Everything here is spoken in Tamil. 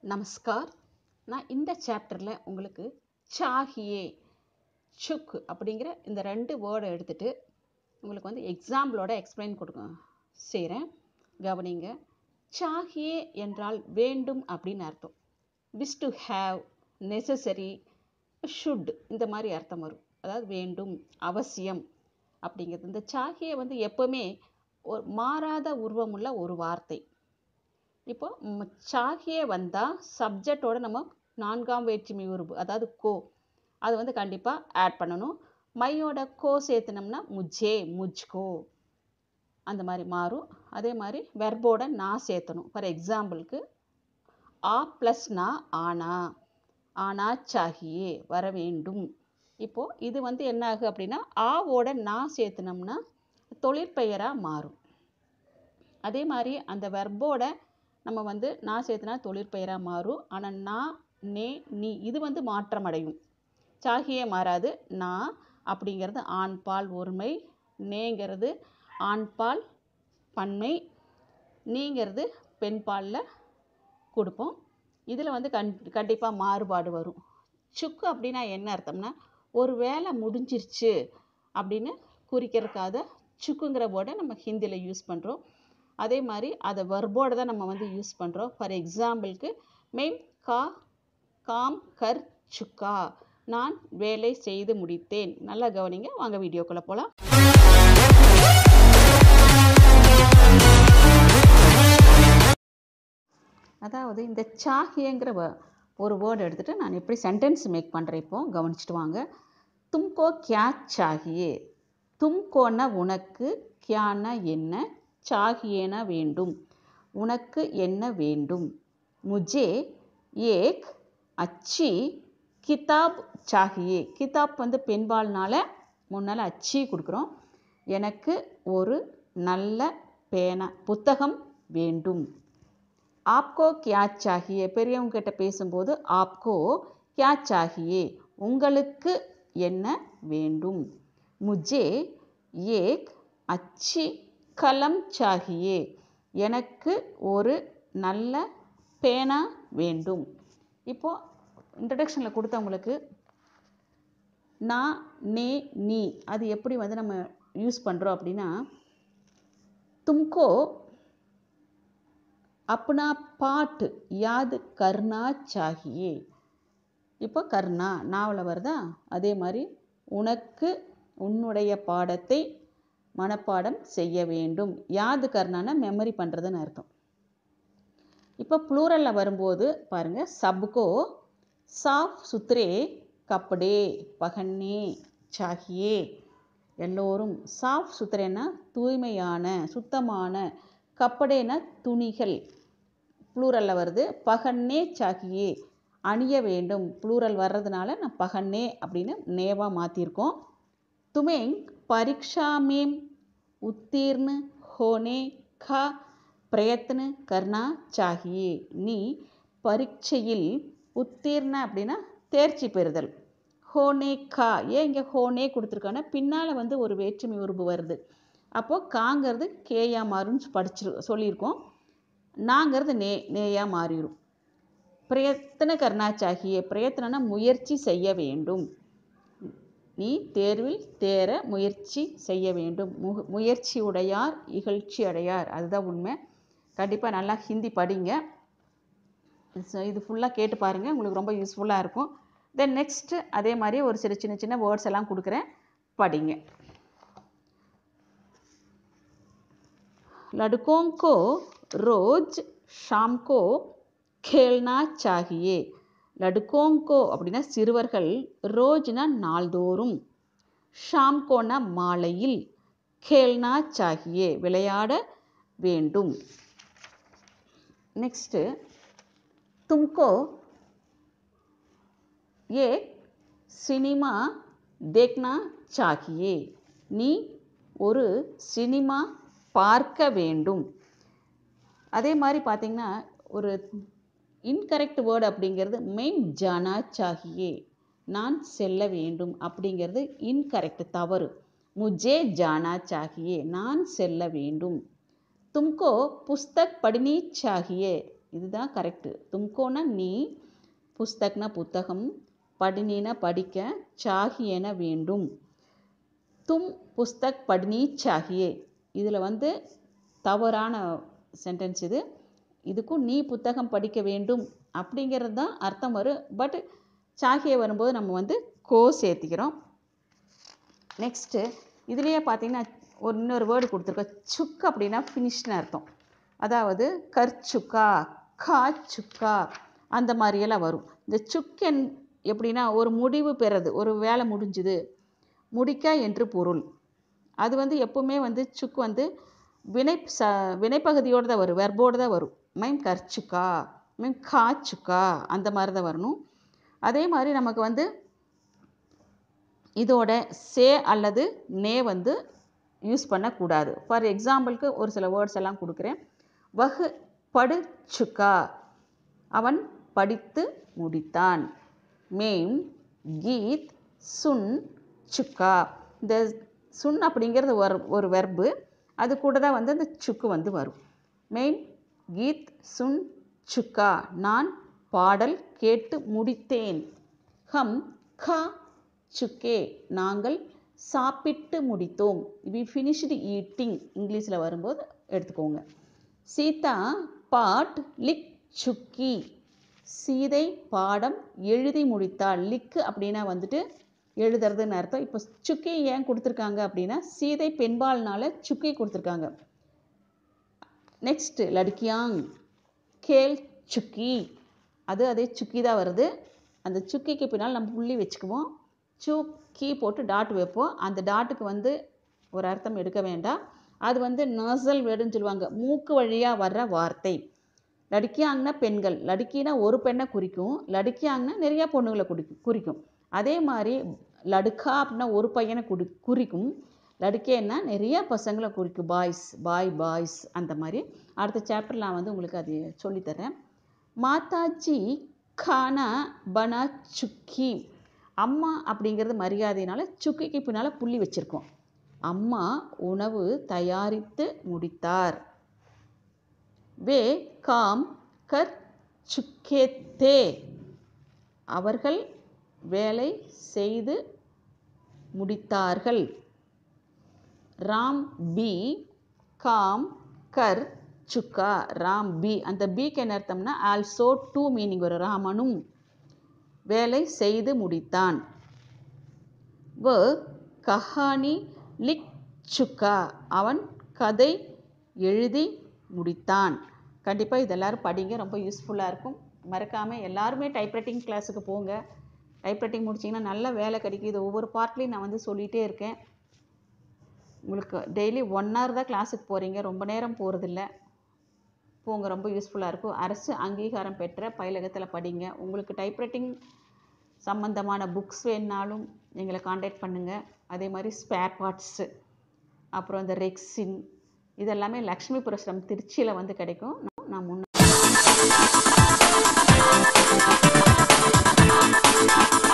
நமஸ்கார். நான் இந்த சாப்டரில் உங்களுக்கு சாகியே சுக் அப்படிங்கிற இந்த ரெண்டு வேர்டை எடுத்துகிட்டு உங்களுக்கு வந்து எக்ஸாம்பிளோட எக்ஸ்பிளைன் கொடுக்க செய்கிறேன் கவனிங்க. சாகியே என்றால் வேண்டும் அப்படின்னு அர்த்தம். Wish to have necessary should இந்த மாதிரி அர்த்தம் வரும். அதாவது வேண்டும் அவசியம். அப்படிங்கிறது. இந்த சாகியை வந்து எப்போவுமே ஒரு மாறாத உருவமுள்ள ஒரு வார்த்தை. இப்போது சாகியே வந்தால் சப்ஜெக்டோட நம்ம நான்காம் வேற்றுமை உருவு அதாவது கோ அது வந்து கண்டிப்பாக ஆட் பண்ணணும். மையோட கோ சேர்த்துனோம்னா முஜ்ஜே முஜ்கோ அந்த மாதிரி மாறும். அதே மாதிரி வெர்போட நான் சேர்த்தணும். ஃபார் எக்ஸாம்பிளுக்கு ஆ ப்ளஸ் நா ஆனா ஆனா சாகியே வர வேண்டும். இப்போது இது வந்து என்ன ஆகும் அப்படின்னா ஆவோட நான் சேர்த்துனோம்னா தொழிற்பெயராக மாறும். அதே மாதிரி அந்த வெர்போட நம்ம வந்து நான் சேர்த்துனா தொழிற்பெயராக மாறும். ஆனால் நான் நே நீ இது வந்து மாற்றம் அடையும் சாகியே மாறாது. நான் அப்படிங்கிறது ஆண்பால் ஒருமை நேங்கிறது ஆண்பால் பன்மை நீங்கிறது பெண்பாலில் கொடுப்போம். இதில் வந்து கண் கண்டிப்பாக மாறுபாடு வரும். சுக்கு அப்படின்னா என்ன அர்த்தம்னா ஒரு வேலை முடிஞ்சிருச்சு அப்படின்னு குறிக்கிறதுக்காக சுக்குங்கிற வேர்டை நம்ம ஹிந்தியில் யூஸ் பண்ணுறோம் அதே மாதிரி அதை வர்போடு தான் நம்ம வந்து யூஸ் பண்ணுறோம் ஃபார் எக்ஸாம்பிளுக்கு மெய்ம் கா காம் கர் சுக்கா. நான் வேலை செய்து முடித்தேன். நல்லா கவனிங்க. வாங்க வீடியோக்குள்ளே போகலாம் அதாவது இந்த சாகியங்கிற வ- ஒரு வேர்டு எடுத்துகிட்டு நான் எப்படி சென்டென்ஸ் மேக் பண்ணுறேன் இப்போ கவனிச்சுட்டு வாங்க. தும்கோ கியா சாகியே. தும்கோன்னா உனக்கு கியானா என்ன சாகியேனா வேண்டும். உனக்கு என்ன வேண்டும்? முஜே ஏக் அச்சி கிதாப் சாகியே. கிதாப் வந்து பெண்பால்னால முன்னால் அச்சி கொடுக்குறோம். எனக்கு ஒரு நல்ல பேனா புத்தகம் வேண்டும். ஆப்கோ கியா சாகியே பெரியவங்க கிட்ட பேசும்போது ஆப்கோ கியா சாகியே உங்களுக்கு என்ன வேண்டும்? முஜே ஏக் அச்சி கலம் சாகியே எனக்கு ஒரு நல்ல பேனா வேண்டும். இப்போது இன்ட்ரடக்ஷனில் கொடுத்தவங்களுக்கு நான் நே நீ. அது எப்படி வந்து நம்ம யூஸ் பண்ணுறோம் அப்படின்னா தும்கோ अपना பாட் யாத் கர்னா சாகியே இப்போ கர்ணா நாவல வருதா அதே மாதிரி உனக்கு உன்னுடைய பாடத்தை மனப்பாடம் செய்ய வேண்டும் யாது கர்ணான்னா மெமரி பண்ணுறதுன்னு அர்த்தம் இப்போ ப்ளூரலில் வரும்போது பாருங்கள் சப்கோ சாஃப் சுத்ரே கப்படே பகன்னே சாகியே எல்லோரும் சாஃப் சுத்ரேன்னா தூய்மையான சுத்தமான கப்படேன துணிகள். ப்ளூரலில் வருது பகன்னே சாகியே. அணிய வேண்டும். ப்ளூரல் வர்றதுனால நான் பகன்னே அப்படின்னு நேவாக மாற்றிருக்கோம் துமேங் பரீட்சா மேம் ஹோனே கா பிரயத்ன கர்ணா சாகியே. நீ பரீட்சையில் உத்தீர்ண அப்படின்னா தேர்ச்சி பெறுதல். ஹோனே கா ஏன் இங்கே ஹோனே கொடுத்துருக்காங்கன்னா பின்னால் வந்து ஒரு வேற்றுமை உருபு வருது. அப்போது காங்கிறது கேயா மாறும்னு படிச்சிரு சொல்லியிருக்கோம். நாங்கிறது நே நேயா மாறிடும் பிரயத்தன கர்ணாச்சாகிய சாகியே முயற்சி செய்ய வேண்டும். நீ தேர்வில் தேர முயற்சி செய்ய வேண்டும். மு முயற்சி உடையார் இகழ்ச்சி அடையார். அதுதான் உண்மை. கண்டிப்பாக நல்லா ஹிந்தி படிங்க. இது ஃபுல்லாக கேட்டு பாருங்கள் உங்களுக்கு ரொம்ப யூஸ்ஃபுல்லாக இருக்கும். தென் நெக்ஸ்ட்டு அதே மாதிரி ஒரு சில சின்ன சின்ன வேர்ட்ஸ் எல்லாம் கொடுக்குறேன். படிங்க. लड़कों को रोज शाम को खेलना चाहिए लड़कों को அப்படின்னா சிறுவர்கள் ரோஜ்னா நாள்தோறும் ஷாம் கோனா மாலையில் கேல்னா சாகியே விளையாட வேண்டும் நெக்ஸ்ட்டு तुमको ये சினிமா देखना चाहिए நீ ஒரு சினிமா பார்க்க வேண்டும். அதே மாதிரி பார்த்தீங்கன்னா ஒரு இன்கரெக்ட் வேர்டு அப்படிங்கிறது மெயின் ஜானா சாகியே நான் செல்ல வேண்டும் அப்படிங்கிறது இன்கரெக்ட் தவறு. முஜே ஜானா சாகியே நான் செல்ல வேண்டும். தும்கோ புஸ்தக் படினி சாகியே இதுதான் கரெக்டு தும்கோனா நீ புஸ்தக்னா புத்தகம் படினினா படிக்க சாகியன வேண்டும். தும் புஸ்தக் படினி சாகியே இதில் வந்து தவறான சென்டென்ஸ் இது. இதுக்கும் நீ புத்தகம் படிக்க வேண்டும் அப்படிங்கிறது தான் அர்த்தம் வரும். பட் சாகியே வரும்போது நம்ம வந்து கோ சேர்த்திக்கிறோம். நெக்ஸ்ட்டு இதுலேயே பார்த்தீங்கன்னா ஒரு இன்னொரு வேர்டு கொடுத்துருக்கோம். சுக் அப்படின்னா ஃபினிஷ்னு அர்த்தம். அதாவது கர்ச்சுக்கா காச்சுக்கா அந்த மாதிரியெல்லாம் வரும். இந்த சுக்கன் எப்படின்னா ஒரு முடிவு பெறது ஒரு வேலை முடிஞ்சுது முடிக்க என்று பொருள். அது வந்து எப்பவுமே வந்து சுக்கு வந்து வினை ச வினைப்பகுதியோடு தான் வரும். வெர்போடு தான் வரும். மைம் கர்ச்சுக்கா மைம் காச்சுக்கா அந்த மாதிரி தான் வரணும். அதே மாதிரி நமக்கு வந்து இதோட சே அல்லது நே வந்து யூஸ் பண்ணக்கூடாது. ஃபார் எக்ஸாம்பிளுக்கு ஒரு சில வேர்ட்ஸ் எல்லாம் கொடுக்குறேன். வகு படுச்சுக்கா. அவன் படித்து முடித்தான். மேம் கீத் சுன் சுக்கா. இந்த சுன் அப்படிங்கிறது ஒரு ஒரு வெர்பு அது கூட தான் வந்து அந்த சுக்கு வந்து வரும். மெயின் கீத் சுன் சுக்கா. நான் பாடல் கேட்டு முடித்தேன். ஹம் கா சுக்கே. நாங்கள் சாப்பிட்டு முடித்தோம். வி ஃபினிஷ்டு ஈட்டிங் இங்கிலீஷில் வரும்போது எடுத்துக்கோங்க. சீதா பாட் லிக் சுக்கி. சீதை பாடம் எழுதி முடித்தாள். லிக்கு அப்படின்னா வந்துட்டு எழுதுறதுன்னு அர்த்தம். இப்போ சுக்கி ஏன் கொடுத்துருக்காங்க அப்படின்னா சீதை பெண்பால்னால சுக்கி கொடுத்துருக்காங்க. நெக்ஸ்ட் லடுக்கியாங். கேல் சுக்கி. அது அதே சுக்கி தான் வருது. அந்த சுக்கிக்கு பின்னால் நம்ம புள்ளி வச்சுக்குவோம். சுக்கி போட்டு டாட் வைப்போம். அந்த டாட்டுக்கு வந்து ஒரு அர்த்தம் எடுக்க வேண்டாம். அது வந்து நர்சல் வேர்டுன்னு சொல்லுவாங்க. மூக்கு வழியாக வர்ற வார்த்தை. லடுக்கியாங்கன்னா பெண்கள். லடுக்கினா ஒரு பெண்ணை குறிக்கும். லடுக்கியாங்கன்னா நிறையா பொண்ணுங்களை குறிக்கும் குறிக்கும். அதே மாதிரி லடுக்கா அப்படின்னா ஒரு பையனை குடி குறிக்கும். லடுக்கேன்னா நிறையா பசங்களை குறிக்கும். பாய்ஸ் பாய் பாய்ஸ் அந்த மாதிரி. அடுத்த சாப்டர் நான் வந்து உங்களுக்கு அது சொல்லித்தரேன். மாதாஜி கானா பனா சுக்கி. அம்மா அப்படிங்கிறது மரியாதையினால சுக்கிக்கு பின்னால் புள்ளி வச்சுருக்கோம். அம்மா உணவு தயாரித்து முடித்தார். வே காம் கர் சுக்கேத்தே. அவர்கள் வேலை செய்து முடித்தார்கள். ராம் பி. காம். கர். சுக்கா. ராம் பி. அந்த பிக்கு என்ன அர்த்தம்னா ஆல்சோ டூ மீனிங் வரும். ராமனும் வேலை செய்து முடித்தான். வ. கஹானி லிக் சுக்கா. அவன் கதை எழுதி முடித்தான். கண்டிப்பாக இது எல்லோரும் படிங்க. ரொம்ப யூஸ்ஃபுல்லாக இருக்கும். மறக்காமல் எல்லாருமே டைப்ரைட்டிங் கிளாஸுக்கு போங்க. டைப்ரைட்டிங் முடிச்சிங்கன்னா நல்ல வேலை கிடைக்கும் இது ஒவ்வொரு பார்ட்லேயும் நான் வந்து சொல்லிகிட்டே இருக்கேன். உங்களுக்கு டெய்லி ஒன் ஹவர் தான் கிளாஸுக்கு போகிறீங்க ரொம்ப நேரம் போகிறதில்ல போங்க. ரொம்ப யூஸ்ஃபுல்லாக இருக்கும். அரசு அங்கீகாரம் பெற்ற பயிலகத்தில் படிங்க. உங்களுக்கு டைப்ரைட்டிங் சம்மந்தமான புக்ஸ் வேணுனாலும் எங்களை காண்டாக்ட் பண்ணுங்கள் அதே மாதிரி ஸ்பேர் பார்ட்ஸு அப்புறம் இந்த ரெக்ஸின் இதெல்லாமே லக்ஷ்மி புரஸ்ரம் திருச்சியில் வந்து கிடைக்கும். நான் முன்ன Thank you.